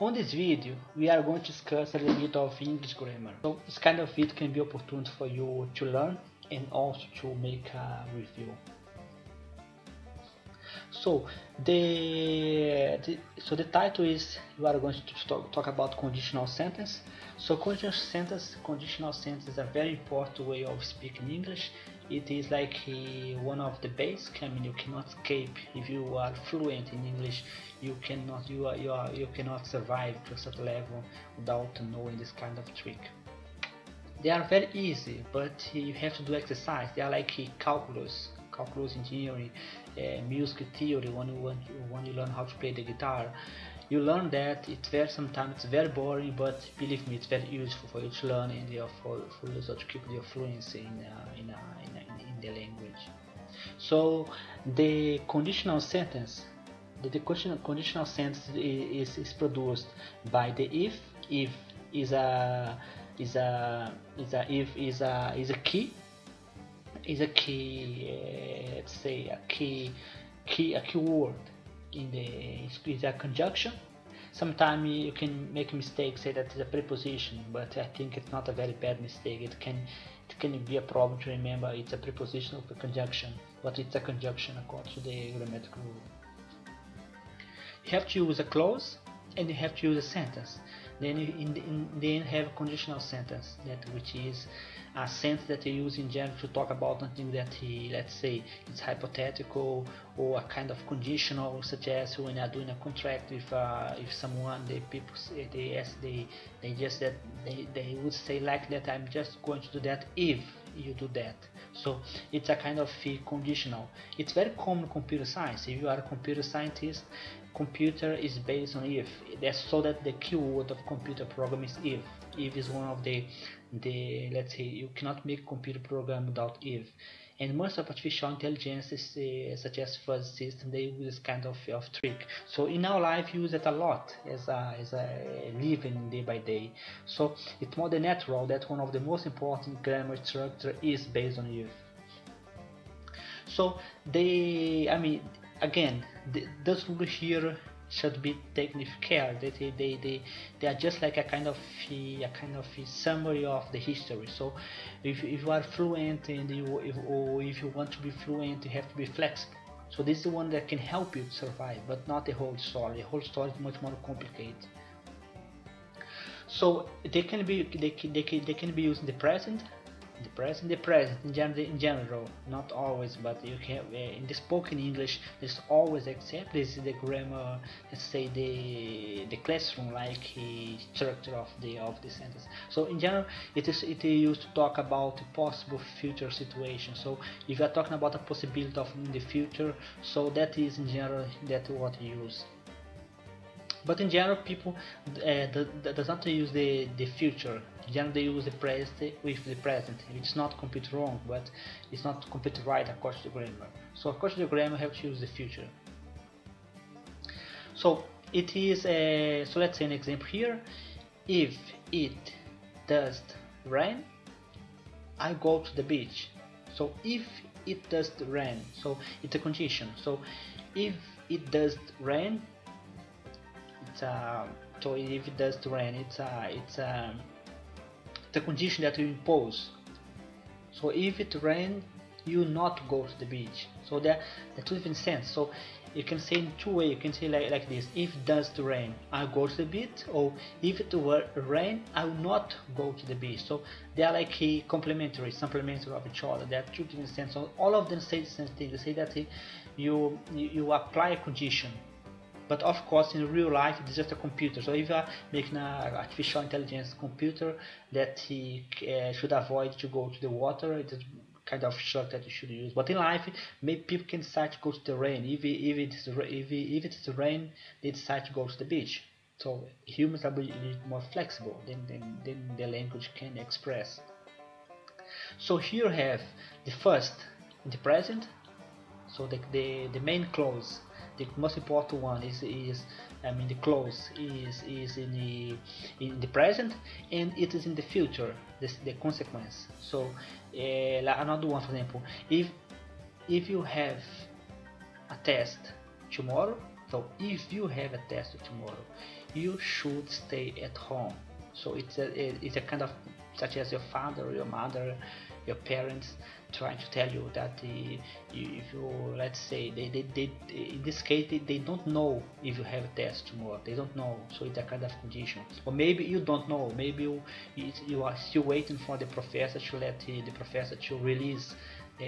On this video, we are going to discuss a little bit of English grammar. So this kind of video can be opportunity for you to learn and also to make a review. So the, the so the title is you are going to talk, talk about conditional sentence. So conditional sentence, conditional sentence is a very important way of speaking English. It is like uh, one of the basic. I mean, you cannot escape if you are fluent in English. You cannot you are, you are you cannot survive to a certain level without knowing this kind of trick. They are very easy, but you have to do exercise. They are like calculus, calculus engineering, uh, music theory. When you want, when you learn how to play the guitar, you learn that it's very sometimes it's very boring, but believe me, it's very useful for you to learn and for for you to keep your fluency in uh, in, uh, the language. So the conditional sentence the, conditional, sentence is, is produced by the if. If is a is a is a if is a is a key. Is a key uh, let's say a key key a keyword in the is a conjunction sometimes you can make a mistake say that it's a preposition but I think it's not a very bad mistake. It can it can be a problem to remember it's a preposition of a conjunction but it's a conjunction according to the grammatical rule. You have to use a clause and you have to use a sentence. Then you in, in, then have a conditional sentence that which is a sentence that you use in general to talk about something that he, let's say it's hypothetical or a kind of conditional such as when you're doing a contract with uh, if someone the people they ask they they just that they, they would say like that I'm just going to do that if you do that. So it's a kind of conditional. It's very common computer science. If you are a computer scientist computer is based on if. That's so that the keyword of computer program is if. If is one of the the let's say you cannot make computer program without if and most of artificial intelligence uh, such as fuzzy system they use this kind of, of trick. So in our life we use it a lot as a, as a living day by day. So it's more than natural that one of the most important grammar structure is based on if so they i mean again the, this rule here should be taken care. That they, they, they, they are just like a kind of a, kind of summary of the history. So if, if you are fluent and you if, or if you want to be fluent you have to be flexible. So this is the one that can help you survive but not the whole story. The whole story is much more complicated. So they can be they, can, they, can, they can be used in the present the present the present in general, in general not always but you can uh, in the spoken english there's always except this is the grammar let's say the the classroom like structure of the of the sentence. So in general it is it is used to talk about possible future situation. So if you are talking about a possibility of in the future so that is in general that what you use but in general people uh, does not use the the future. In general they use the present with the present. It's not completely wrong but it's not completely right according to the grammar. So according to the grammar you have to use the future. So it is uh, so let's say an example here. If it does rain I go to the beach. So if it does rain so it's a condition. So if it does rain it's um, a so if it does to rain it's a it's a the condition that you impose. So if it rain you not go to the beach. So there the two different sense. So you can say in two ways you can say like, like this. If it does rain I go to the beach or if it were rain I will not go to the beach. So they are like a complementary supplementary of each other. They are two different sense. So all of them say the same thing. They say that eh, you you apply a condition but of course in real life it's just a computer. So if you are making an artificial intelligence computer that he uh, should avoid to go to the water it's kind of shock that you should use. But in life maybe people can decide to go to the rain. If, if it's if, if it's rain they decide to go to the beach. So humans are more flexible than, than, than the language can express. So here have the first in the present. So the, the, the main clause the most important one is is I mean the clause is is in the in the present and it is in the future this the consequence so uh, another one for example if if you have a test tomorrow So if you have a test tomorrow, you should stay at home. So it's a it's a kind of such as your father, or your mother, your parents trying to tell you that uh, if you let's say they, they, they in this case they, they don't know if you have a test tomorrow. They don't know. So it's a kind of condition. Or maybe you don't know. Maybe you, you are still waiting for the professor to let the, the professor to release uh,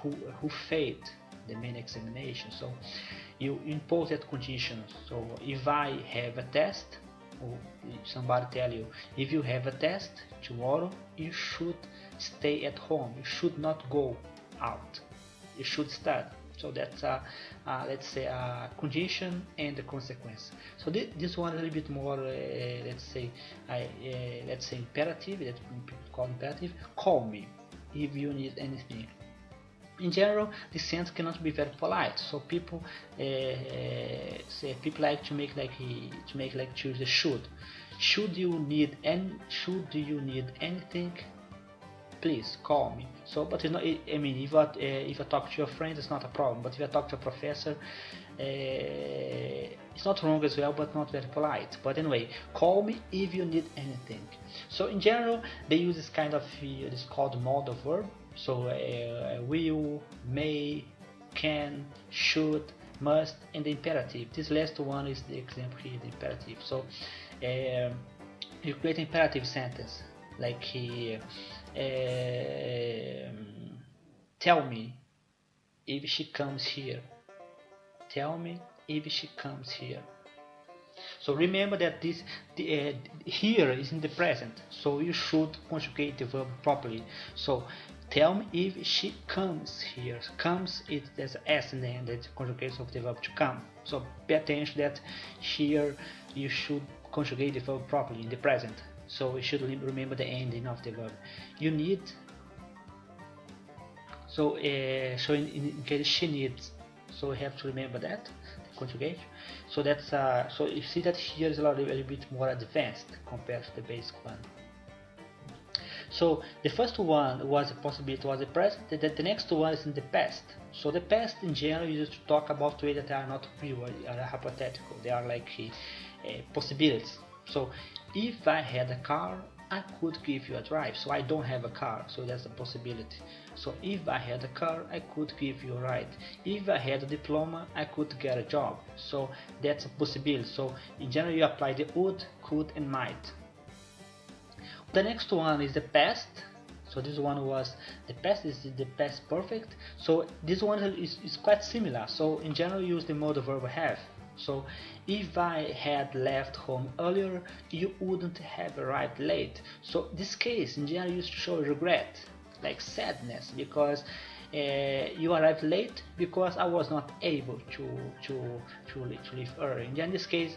who who failed the main examination. So you impose that condition. So if I have a test or somebody tell you if you have a test tomorrow you should stay at home. You should not go out. You should study. So that's a, uh, let's say a condition and a consequence. So th this one a little bit more uh, let's say uh, let's say imperative that called imperative. Call me if you need anything in general the sentence cannot be very polite. So people uh, say people like to make like to make like choose the should. Should you need and should you need anything please call me. So but you know I mean if I, uh, if I talk to your friend it's not a problem. But if I talk to a professor uh, it's not wrong as well but not very polite. But anyway call me if you need anything. So in general they use this kind of uh, this called modal verb so uh, will may can should must and the imperative. This last one is the example here the imperative. So uh, you create imperative sentence like uh, tell me if she comes here. Tell me if she comes here so remember that this the, uh, here is in the present. So you should conjugate the verb properly. So tell me if she comes here. Comes it there's s in the end conjugates of the verb to come. So pay attention that here you should conjugate the verb properly in the present. So you should remember the ending of the verb. You need so uh, so in, in, case she needs so we have to remember that the conjugation so that's uh, so you see that here is a little, a little bit more advanced compared to the basic one so the first one was a possibility was the present, the, the next one is in the past. So the past in general is to talk about ways that are not real, are hypothetical, they are like uh, possibilities. So if I had a car, I could give you a drive. So I don't have a car, so that's a possibility. So if I had a car, I could give you a ride. If I had a diploma, I could get a job. So that's a possibility. So in general, you apply the would, could, and might. The next one is the past. So this one was the past is the past perfect. So this one is, is quite similar. So in general, use the modal verb have. So if I had left home earlier, you wouldn't have arrived late. So this case in general used to show regret, like sadness, because uh, you arrived late because I was not able to to to, to leave early. In this case,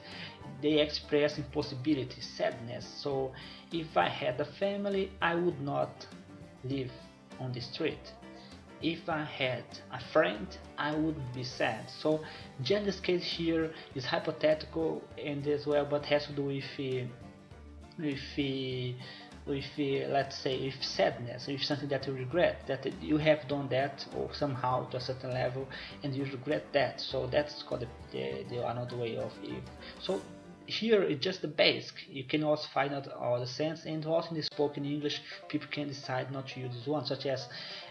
they express impossibility, sadness. So if I had a family, I would not live on the street. If I had a friend, I would be sad. So this case here is hypothetical and as well, but has to do with uh, with uh, with uh, let's say with sadness with something that you regret that you have done that or somehow to a certain level and you regret that so that's called the, the, the another way of if so here it's just the basic. You can also find out all the sense and also in the spoken English people can decide not to use this one such as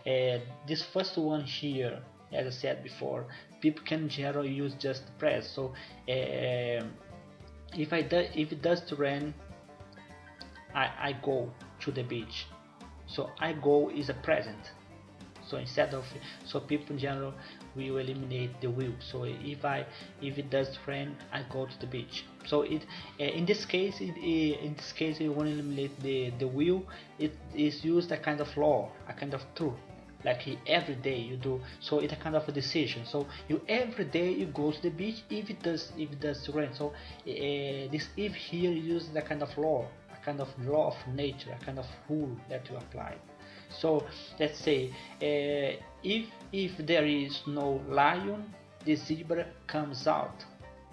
uh, this first one here as I said before people can generally use just the press. So uh, if I do, if it does rain I, I go to the beach. So I go is a present so instead of so people in general will eliminate the will so if I if it does rain I go to the beach. So it uh, in this case it, uh, in this case you want to eliminate the the will it is used a kind of law a kind of truth like every day you do so it's a kind of a decision. So you every day you go to the beach if it does if it does rain. So uh, this if here uses a kind of law a kind of law of nature, a kind of rule that you apply. So let's say uh, if if there is no lion, the zebra comes out.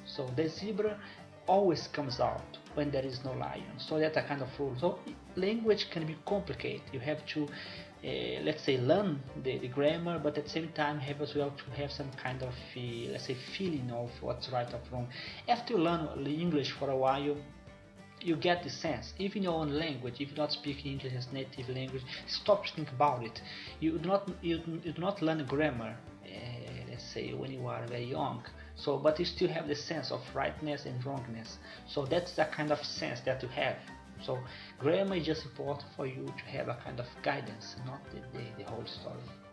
So the zebra always comes out. when there is no lion. So that's a kind of rule. So language can be complicated. You have to, uh, let's say, learn the, the, grammar, but at the same time have as well to have some kind of, uh, let's say, feeling of what's right or wrong. After you learn English for a while, you get the sense. Even your own language, if you not speak English as native language, stop thinking about it. You do not you, you do not learn grammar. Uh, let's say when you are very young. So, but you still have the sense of rightness and wrongness. So that's the kind of sense that you have. So grammar is just important for you to have a kind of guidance, not the, the, the whole story.